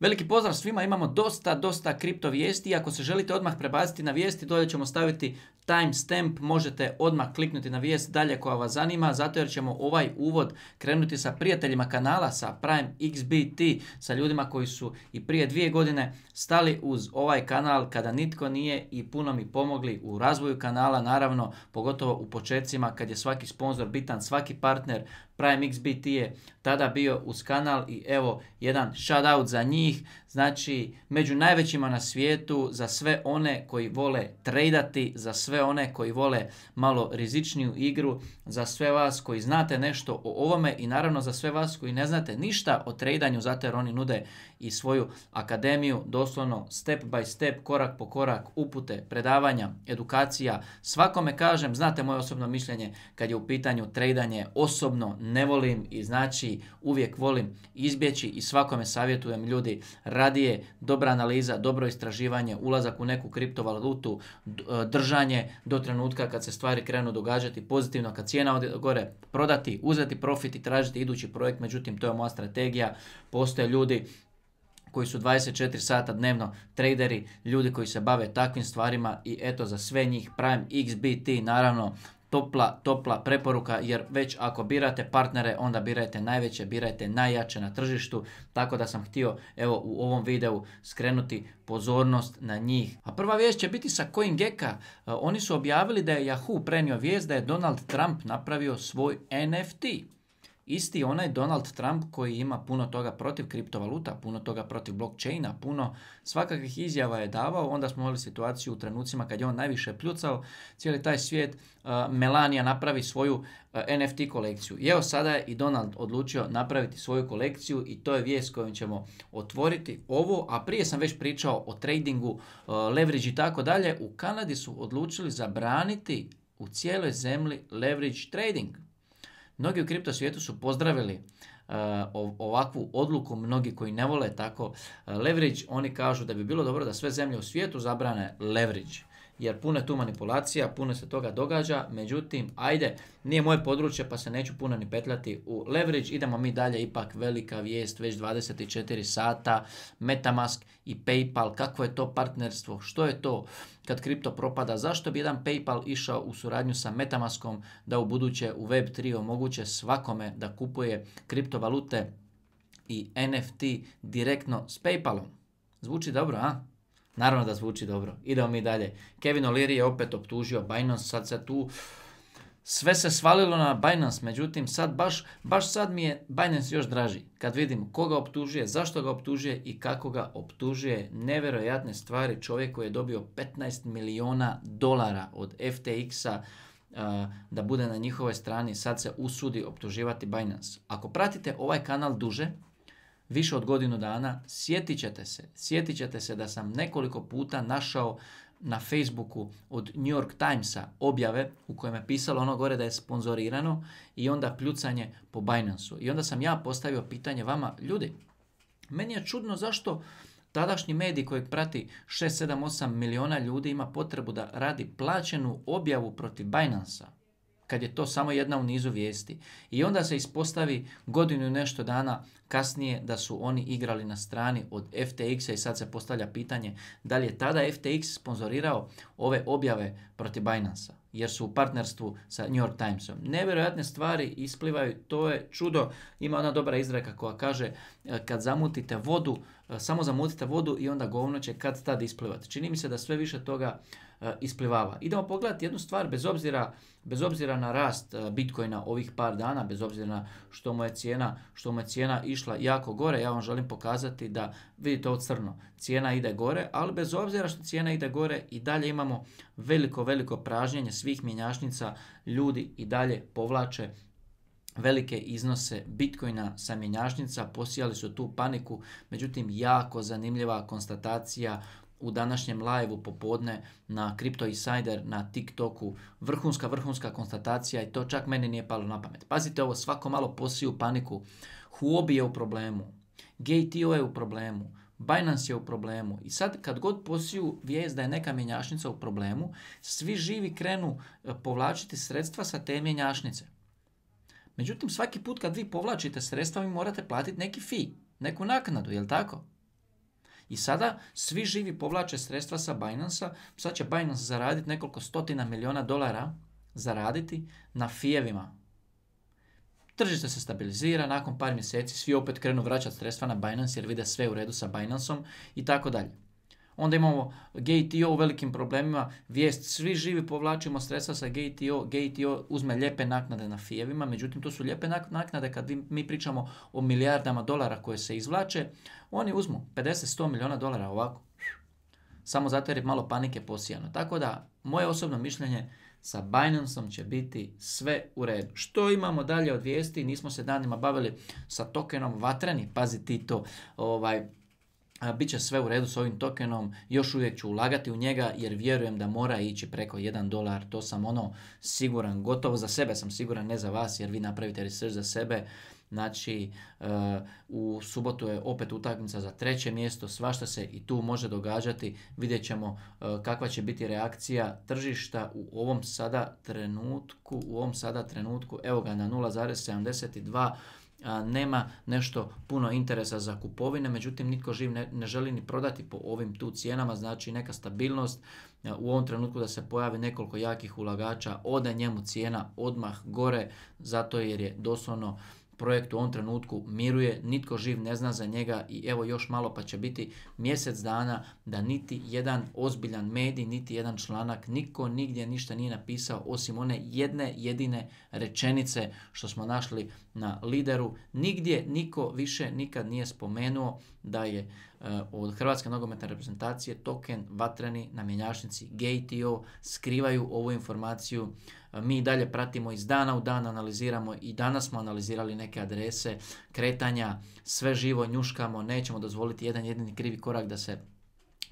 Veliki pozdrav svima, imamo dosta, dosta kripto vijesti. Ako se želite odmah prebaciti na vijesti, dolje ćemo staviti timestamp, možete odmah kliknuti na vijest dalje koja vas zanima, zato jer ćemo ovaj uvod krenuti sa prijateljima kanala, sa Prime XBT, sa ljudima koji su i prije dvije godine stali uz ovaj kanal kada nitko nije i puno mi pomogli u razvoju kanala, naravno, pogotovo u početcima kad je svaki sponzor bitan, svaki partner, Prime XBT je tada bio uz kanal i evo jedan shout out za njih, znači među najvećima na svijetu za sve one koji vole tradati, za sve one koji vole malo rizičniju igru, za sve vas koji znate nešto o ovome i naravno za sve vas koji ne znate ništa o tradanju zato jer oni nude i svoju akademiju, doslovno step by step, korak po korak, upute, predavanja, edukacija. Svakome kažem, znate moje osobno mišljenje kad je u pitanju tradanje, osobno ne volim i znači uvijek volim izbjeći i svakome savjetujem ljudi radije dobra analiza, dobro istraživanje, ulazak u neku kriptovalutu, e, držanje do trenutka kad se stvari krenu događati pozitivno, kad cijena ode gore, prodati, uzeti profit i tražiti idući projekt, međutim to je moja strategija. Postoje ljudi koji su 24 sata dnevno traderi, ljudi koji se bave takvim stvarima i eto za sve njih Prime XBT naravno topla, topla preporuka jer već ako birate partnere onda birajte najveće, birajte najjače na tržištu tako da sam htio evo u ovom videu skrenuti pozornost na njih. A prva vijest će biti sa CoinGecka. E, oni su objavili da je Yahoo prenio vijest da je Donald Trump napravio svoj NFT. Isti onaj Donald Trump koji ima puno toga protiv kriptovaluta, puno toga protiv blockchaina, puno svakakvih izjava je davao, onda smo imali situaciju u trenucima kad je on najviše pljucao, cijeli taj svijet, uh, Melania napravi svoju uh, NFT kolekciju. I evo sada je i Donald odlučio napraviti svoju kolekciju i to je vijest kojom ćemo otvoriti ovo, a prije sam već pričao o tradingu, uh, leverage i tako dalje, u Kanadi su odlučili zabraniti u cijeloj zemlji leverage trading. Mnogi u kripto svijetu su pozdravili uh, ovakvu odluku, mnogi koji ne vole tako uh, leverage, oni kažu da bi bilo dobro da sve zemlje u svijetu zabrane leverage jer puno je tu manipulacija, puno se toga događa, međutim, ajde, nije moje područje pa se neću puno ni petljati u leverage, idemo mi dalje, ipak velika vijest, već 24 sata, Metamask i Paypal, kako je to partnerstvo, što je to kad kripto propada, zašto bi jedan Paypal išao u suradnju sa Metamaskom da u buduće u Web3 omoguće svakome da kupuje kriptovalute i NFT direktno s Paypalom. Zvuči dobro, a? Naravno da zvuči dobro. Idemo mi dalje. Kevin O'Leary je opet optužio Binance, sad se tu sve se svalilo na Binance, međutim sad baš, baš sad mi je Binance još draži. Kad vidim koga optužuje, zašto ga optužuje i kako ga optužuje, nevjerojatne stvari. Čovjek koji je dobio 15 miliona dolara od FTX-a da bude na njihovoj strani, sad se usudi optuživati Binance. Ako pratite ovaj kanal duže, više od godinu dana, sjetit ćete se, sjetit ćete se da sam nekoliko puta našao na Facebooku od New York Timesa objave u kojem je pisalo ono gore da je sponzorirano i onda pljucanje po Binance-u. I onda sam ja postavio pitanje vama, ljudi, meni je čudno zašto tadašnji medij kojeg prati 6, 7, 8 miliona ljudi ima potrebu da radi plaćenu objavu protiv Binance-a kad je to samo jedna u nizu vijesti. I onda se ispostavi godinu nešto dana kasnije da su oni igrali na strani od FTX-a i sad se postavlja pitanje da li je tada FTX sponzorirao ove objave protiv Binance-a jer su u partnerstvu sa New York Timesom. Nevjerojatne stvari isplivaju, to je čudo. Ima ona dobra izreka koja kaže e, kad zamutite vodu, samo zamutite vodu i onda govno će kad tad isplivati. Čini mi se da sve više toga e, isplivava. Idemo pogledati jednu stvar bez obzira, bez obzira na rast Bitcoina ovih par dana, bez obzira na što mu je cijena, što mu je cijena išla jako gore, ja vam želim pokazati da vidite ovo crno, cijena ide gore, ali bez obzira što cijena ide gore i dalje imamo veliko, veliko pražnjenje svih mjenjačnica, ljudi i dalje povlače velike iznose bitcoina sa mjenjačnica, posijali su tu paniku, međutim jako zanimljiva konstatacija u današnjem live popodne na Crypto Insider na TikToku. Vrhunska, vrhunska konstatacija i to čak meni nije palo na pamet. Pazite ovo, svako malo posiju paniku. Huobi je u problemu, GTO je u problemu, Binance je u problemu. I sad kad god posiju vijest da je neka mjenjačnica u problemu, svi živi krenu e, povlačiti sredstva sa te mjenjačnice. Međutim, svaki put kad vi povlačite sredstva, vi morate platiti neki fee, neku naknadu, jel tako? I sada svi živi povlače sredstva sa Binance-a, sad će Binance zaraditi nekoliko stotina milijuna dolara zaraditi na fijevima. Tržište se stabilizira, nakon par mjeseci svi opet krenu vraćati sredstva na Binance jer vide sve u redu sa Binanceom i tako dalje. Onda imamo GTO u velikim problemima, vijest, svi živi povlačimo sredstva sa GTO, GTO uzme lijepe naknade na fijevima, međutim to su lijepe naknade kad mi pričamo o milijardama dolara koje se izvlače, oni uzmu 50-100 milijuna dolara ovako, samo zato jer je malo panike posijano. Tako da, moje osobno mišljenje, sa Binanceom će biti sve u redu. Što imamo dalje od vijesti? Nismo se danima bavili sa tokenom Vatreni, pazi ti to, ovaj, bit će sve u redu s ovim tokenom, još uvijek ću ulagati u njega jer vjerujem da mora ići preko 1 dolar, to sam ono siguran, gotovo za sebe sam siguran, ne za vas jer vi napravite research za sebe. Znači, uh, u subotu je opet utakmica za treće mjesto, svašta se i tu može događati. Vidjet ćemo uh, kakva će biti reakcija tržišta u ovom sada trenutku, u ovom sada trenutku, evo ga na 0,72 nema nešto puno interesa za kupovine, međutim nitko živ ne, ne želi ni prodati po ovim tu cijenama, znači neka stabilnost, u ovom trenutku da se pojavi nekoliko jakih ulagača, ode njemu cijena odmah gore, zato jer je doslovno projekt u ovom trenutku miruje, nitko živ ne zna za njega i evo još malo pa će biti mjesec dana da niti jedan ozbiljan medij, niti jedan članak, niko nigdje ništa nije napisao osim one jedne jedine rečenice što smo našli na lideru. Nigdje niko više nikad nije spomenuo da je od Hrvatske nogometne reprezentacije token vatreni na mjenjačnici GTO skrivaju ovu informaciju. Mi dalje pratimo iz dana u dan, analiziramo i danas smo analizirali neke adrese, kretanja, sve živo njuškamo, nećemo dozvoliti jedan jedini krivi korak da se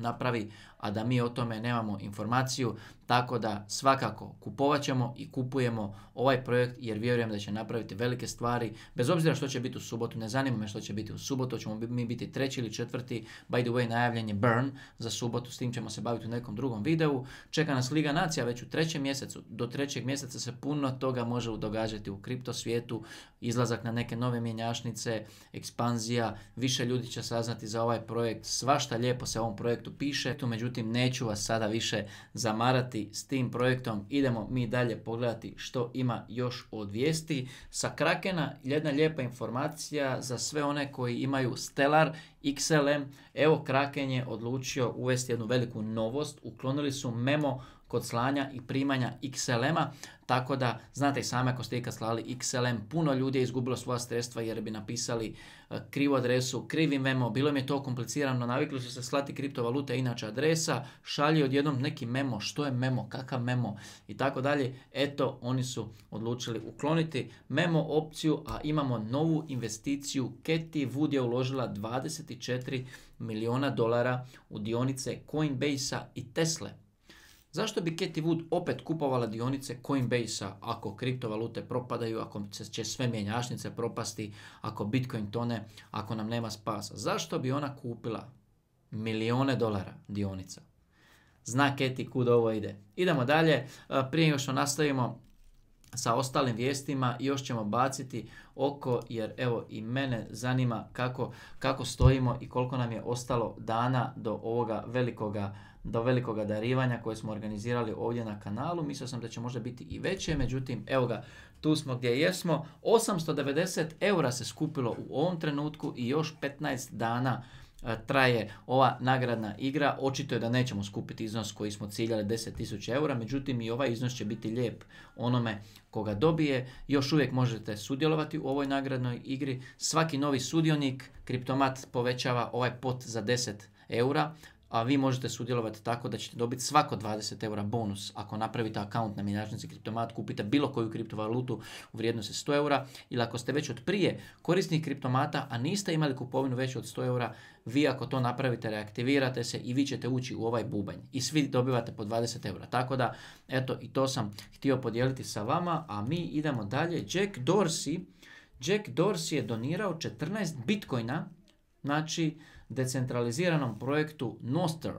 napravi, a da mi o tome nemamo informaciju, tako da svakako kupovat ćemo i kupujemo ovaj projekt jer vjerujem da će napraviti velike stvari, bez obzira što će biti u subotu, ne zanima me što će biti u subotu, ćemo mi biti treći ili četvrti, by the way najavljen je Burn za subotu, s tim ćemo se baviti u nekom drugom videu, čeka nas Liga Nacija već u trećem mjesecu, do trećeg mjeseca se puno toga može događati u kripto svijetu, izlazak na neke nove mjenjačnice, ekspanzija, više ljudi će saznati za ovaj projekt, svašta lijepo se ovom projektu piše, tu međutim neću vas sada više zamarati s tim projektom. Idemo mi dalje pogledati što ima još od vijesti. Sa Krakena jedna lijepa informacija za sve one koji imaju Stellar XLM. Evo Kraken je odlučio uvesti jednu veliku novost. Uklonili su memo kod slanja i primanja XLM-a, tako da znate i sami ako ste ikad slali XLM, puno ljudi je izgubilo svoja sredstva jer bi napisali e, krivu adresu, krivi memo, bilo im je to komplicirano, navikli su se slati kriptovalute, inače adresa, šalje odjednom neki memo, što je memo, kakav memo i tako dalje. Eto, oni su odlučili ukloniti memo opciju, a imamo novu investiciju. Katie Wood je uložila 24 milijuna dolara u dionice Coinbase-a i Tesle. Zašto bi Katie Wood opet kupovala dionice Coinbase-a ako kriptovalute propadaju, ako će sve mjenjačnice propasti, ako Bitcoin tone, ako nam nema spasa? Zašto bi ona kupila milijone dolara dionica? Zna Katie kud ovo ide. Idemo dalje. Prije nego što nastavimo, sa ostalim vijestima još ćemo baciti oko jer evo i mene zanima kako, kako stojimo i koliko nam je ostalo dana do ovoga velikoga do velikoga darivanja koje smo organizirali ovdje na kanalu. Mislio sam da će možda biti i veće, međutim, evo ga, tu smo gdje jesmo. 890 eura se skupilo u ovom trenutku i još 15 dana traje ova nagradna igra. Očito je da nećemo skupiti iznos koji smo ciljali 10.000 eura, međutim i ovaj iznos će biti lijep onome koga dobije. Još uvijek možete sudjelovati u ovoj nagradnoj igri. Svaki novi sudionik, kriptomat povećava ovaj pot za 10 eura a vi možete sudjelovati tako da ćete dobiti svako 20 eura bonus ako napravite akaunt na mjenjačnici kriptomat, kupite bilo koju kriptovalutu u vrijednosti 100 eura ili ako ste već od prije korisnik kriptomata, a niste imali kupovinu veću od 100 eura, vi ako to napravite, reaktivirate se i vi ćete ući u ovaj bubanj i svi dobivate po 20 eura. Tako da, eto, i to sam htio podijeliti sa vama, a mi idemo dalje. Jack Dorsey, Jack Dorsey je donirao 14 bitcoina, znači decentraliziranom projektu Nostr.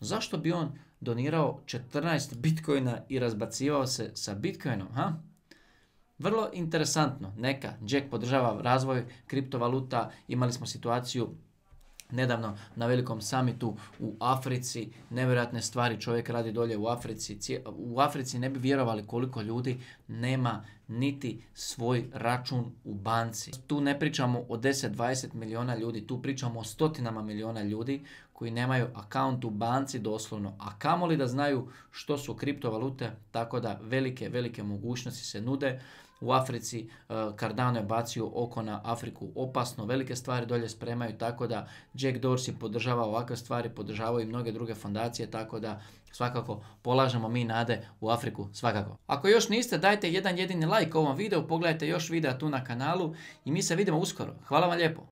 Zašto bi on donirao 14 bitcoina i razbacivao se sa bitcoinom, ha? Vrlo interesantno, neka, Jack podržava razvoj kriptovaluta, imali smo situaciju nedavno na velikom samitu u Africi, nevjerojatne stvari čovjek radi dolje u Africi. U Africi ne bi vjerovali koliko ljudi nema niti svoj račun u banci. Tu ne pričamo o 10-20 miliona ljudi, tu pričamo o stotinama miliona ljudi koji nemaju akaunt u banci doslovno, a kamoli da znaju što su kriptovalute, tako da velike, velike mogućnosti se nude u Africi. E, Cardano je bacio oko na Afriku opasno, velike stvari dolje spremaju, tako da Jack Dorsey podržava ovakve stvari, podržavaju i mnoge druge fondacije, tako da svakako polažemo mi nade u Afriku, svakako. Ako još niste, dajte jedan jedini like ovom videu, pogledajte još videa tu na kanalu i mi se vidimo uskoro. Hvala vam lijepo.